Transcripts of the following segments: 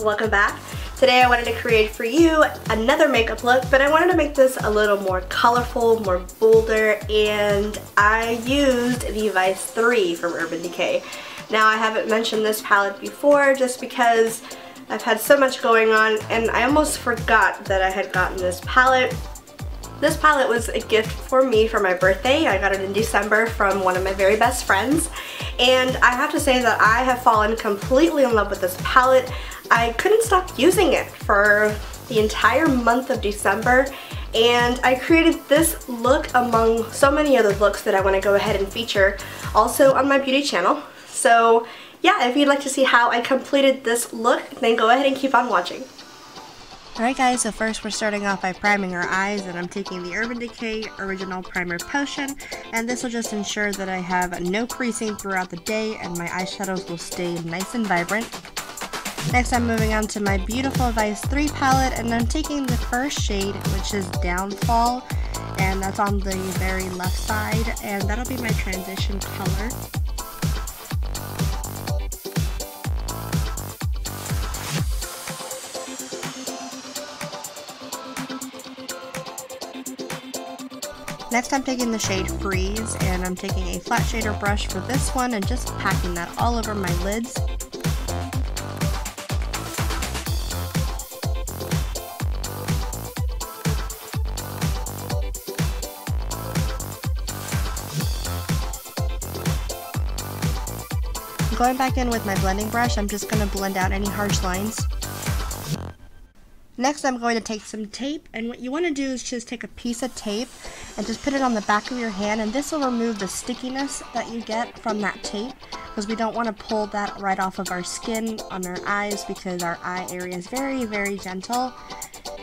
welcome back. Today I wanted to create for you another makeup look, but I wanted to make this a little more colorful, more bolder, and I used the Vice 3 from Urban Decay. Now I haven't mentioned this palette before just because I've had so much going on and I almost forgot that I had gotten this palette. This palette was a gift for me for my birthday. I got it in December from one of my very best friends and I have to say that I have fallen completely in love with this palette. I couldn't stop using it for the entire month of December and I created this look among so many other looks that I want to go ahead and feature also on my beauty channel. So yeah, if you'd like to see how I completed this look, then go ahead and keep on watching. Alright guys, so first we're starting off by priming our eyes and I'm taking the Urban Decay Original Primer Potion and this will just ensure that I have no creasing throughout the day and my eyeshadows will stay nice and vibrant. Next I'm moving on to my beautiful Vice 3 palette and I'm taking the first shade which is Downfall and that's on the very left side and that'll be my transition color. Next I'm taking the shade Freeze and I'm taking a flat shader brush for this one and just packing that all over my lids. Going back in with my blending brush, I'm just going to blend out any harsh lines. Next I'm going to take some tape and what you want to do is just take a piece of tape and just put it on the back of your hand and this will remove the stickiness that you get from that tape because we don't want to pull that right off of our skin on our eyes because our eye area is very very gentle.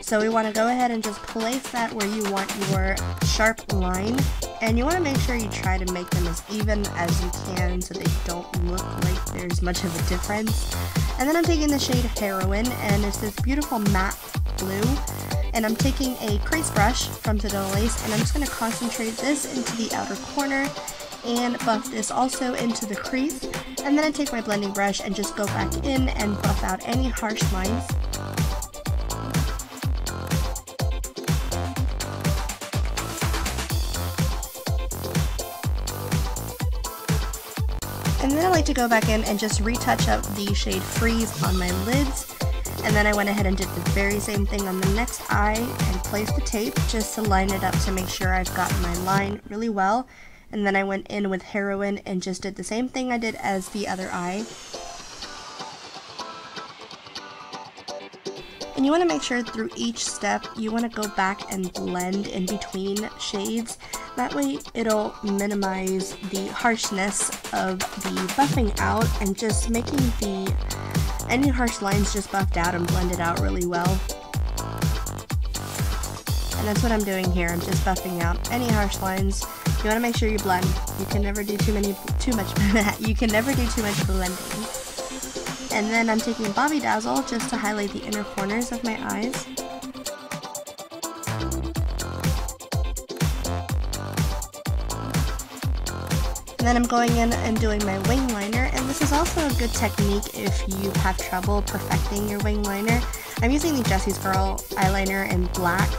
So we want to go ahead and just place that where you want your sharp line and you want to make sure you try to make them as even as you can so they don't look like there's much of a difference. And then I'm taking the shade Heroine and it's this beautiful matte blue. And I'm taking a crease brush from Sedona Lace and I'm just going to concentrate this into the outer corner and buff this also into the crease. And then I take my blending brush and just go back in and buff out any harsh lines. And then I like to go back in and just retouch up the shade Freeze on my lids and then I went ahead and did the very same thing on the next eye and placed the tape just to line it up to make sure I've got my line really well. And then I went in with Heroine and just did the same thing I did as the other eye. And you want to make sure through each step you want to go back and blend in between shades. That way it'll minimize the harshness of the buffing out and just making the any harsh lines just buffed out and blended out really well. And that's what I'm doing here. I'm just buffing out any harsh lines. You want to make sure you blend. You can never do too many, too much. you can never do too much blending. And then I'm taking Bobby Dazzle just to highlight the inner corners of my eyes. And then I'm going in and doing my wing liner, and this is also a good technique if you have trouble perfecting your wing liner. I'm using the Jessie's Girl eyeliner in black,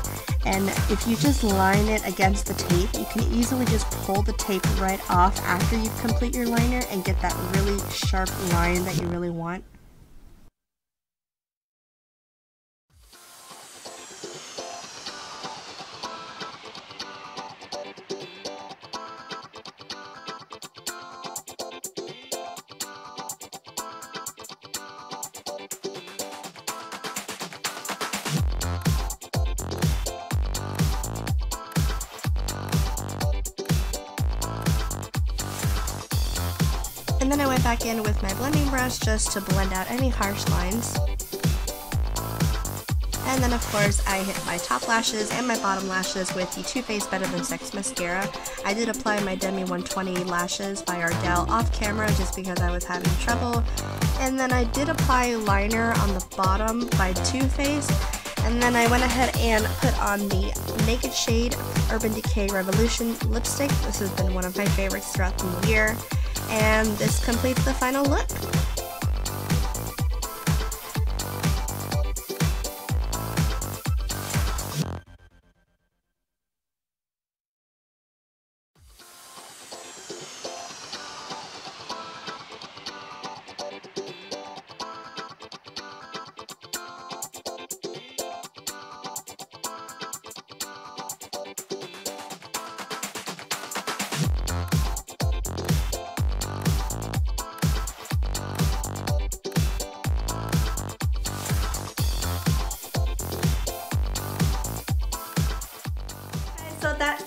and if you just line it against the tape, you can easily just pull the tape right off after you complete your liner and get that really sharp line that you really want. And then I went back in with my blending brush just to blend out any harsh lines. And then of course I hit my top lashes and my bottom lashes with the Too Faced Better Than Sex mascara. I did apply my Demi 120 lashes by Ardell off camera just because I was having trouble. And then I did apply liner on the bottom by Too Faced. And then I went ahead and put on the Naked Shade Urban Decay Revolution lipstick. This has been one of my favorites throughout the year and this completes the final look.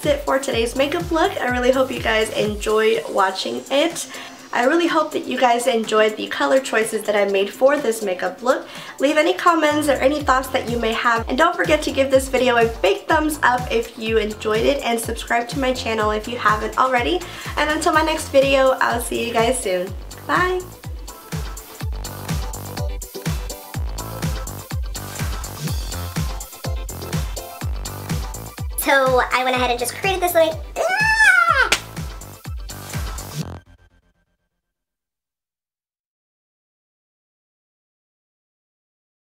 It for today's makeup look. I really hope you guys enjoyed watching it. I really hope that you guys enjoyed the color choices that I made for this makeup look. Leave any comments or any thoughts that you may have and don't forget to give this video a big thumbs up if you enjoyed it and subscribe to my channel if you haven't already. And until my next video, I'll see you guys soon. Bye! So I went ahead and just created this little...